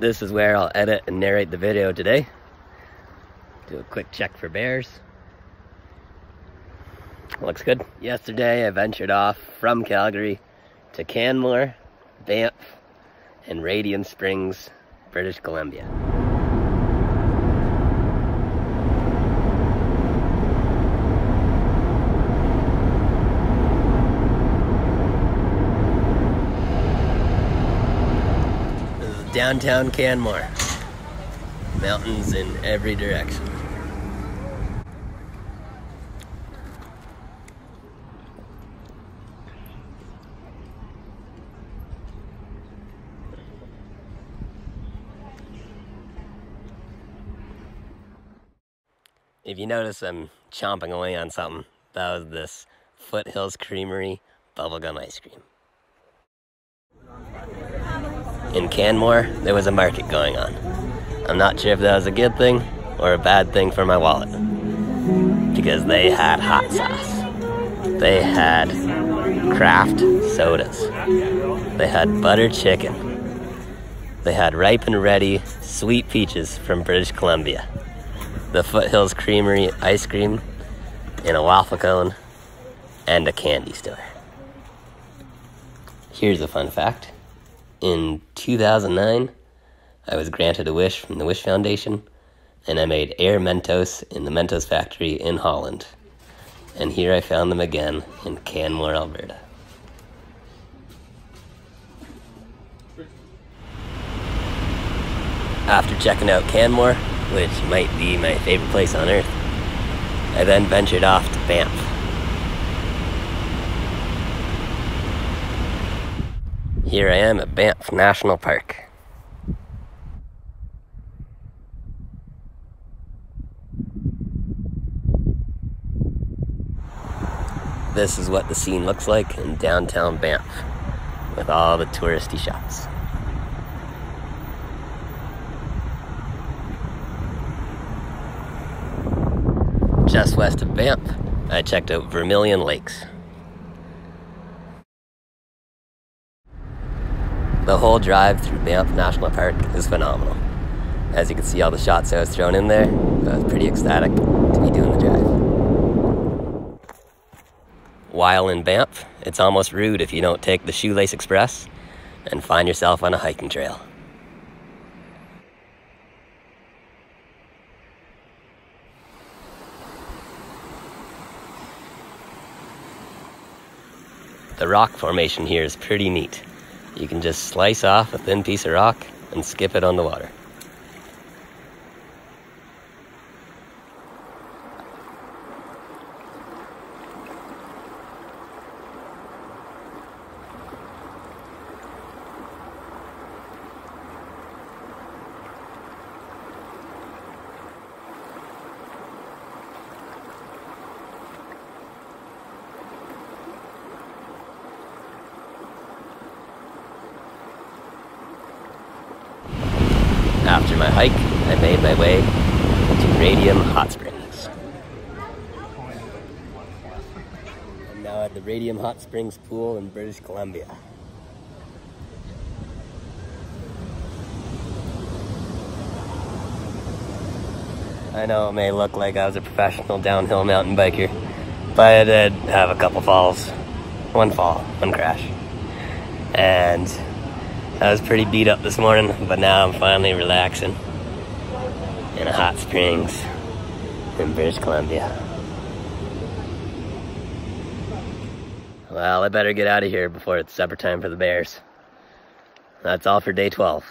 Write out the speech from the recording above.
this is where I'll edit and narrate the video today. Do a quick check for bears. Looks good. Yesterday I ventured off from Calgary to Canmore, Banff, and Radium Springs, British Columbia. Downtown Canmore. Mountains in every direction. If you notice I'm chomping away on something, that was this Foothills Creamery bubblegum ice cream in Canmore, there was a market going on. I'm not sure if that was a good thing or a bad thing for my wallet. Because they had hot sauce. They had craft sodas. They had butter chicken. They had ripe and ready sweet peaches from British Columbia. The Foothills Creamery ice cream in a waffle cone and a candy store. Here's a fun fact in 2009, I was granted a wish from the Wish Foundation, and I made Air Mentos in the Mentos factory in Holland. And here I found them again in Canmore, Alberta. After checking out Canmore, which might be my favorite place on earth, I then ventured off to Banff. Here I am at Banff National Park. This is what the scene looks like in downtown Banff with all the touristy shops. Just west of Banff, I checked out Vermilion Lakes. The whole drive through Banff National Park is phenomenal. As you can see all the shots I was thrown in there, I was pretty ecstatic to be doing the drive. While in Banff, it's almost rude if you don't take the Shoelace Express and find yourself on a hiking trail. The rock formation here is pretty neat. You can just slice off a thin piece of rock and skip it on the water. After my hike, I made my way to Radium Hot Springs. I'm now at the Radium Hot Springs pool in British Columbia. I know it may look like I was a professional downhill mountain biker, but I did have a couple falls. One fall, one crash. And I was pretty beat up this morning, but now I'm finally relaxing in a hot springs in British Columbia. Well, I better get out of here before it's supper time for the bears. That's all for day 12.